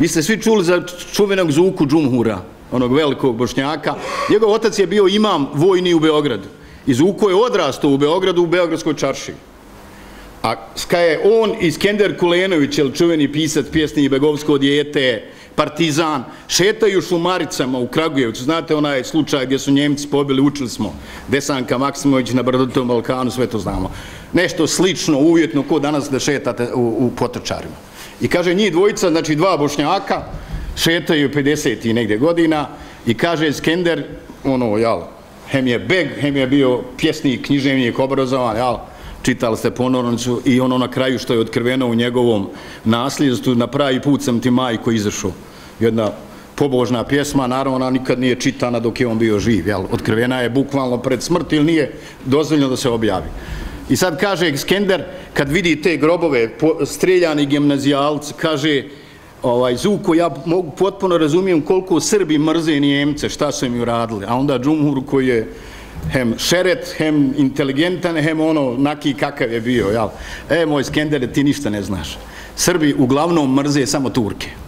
Vi ste svi čuli za čuvenog Zuku Džumhura, onog velikog bošnjaka. Njegov otac je bio imam vojni u Beogradu. I Zuko je odrastao u Beogradu, u Beogradskoj čarši. A ska je on i Skender Kulenović, ili čuveni pisat pjesni Begovsko dijete, partizan, šetaju šumaricama u Kragujevcu. Znate onaj slučaj gdje su Njemci pobili, učili smo Desanka Maksimović na Brdotom Balkanu, sve to znamo. Nešto slično, uvjetno, ko danas da šetate u, u. I kaže njih dvojica, znači dva bošnjaka, šetaju 50 i negde godina i kaže Skender, ono, jel, hem je beg, hem je bio pjesnik, književnik, obrazovan, jel, čitali ste ponornicu i ono na kraju što je otkriveno u njegovom nasljedstvu, na pravi put sam ti majko izašao. Jedna pobožna pjesma, naravno ona nikad nije čitana dok je on bio živ, jel? Otkrivena je bukvalno pred smrt ili nije dozvoljno da se objavi. I sad kaže Skender, kad vidi te grobove, streljani gimnazijalci, kaže, ovaj, Zuko, ja mogu potpuno razumijem koliko Srbi mrze Nijemce, šta su im uradili. A onda Džumhur koji je hem šeret, hem inteligentan, hem ono, naki kakav je bio, jel? E, moj Skendere, ti ništa ne znaš. Srbi uglavnom mrze samo Turke.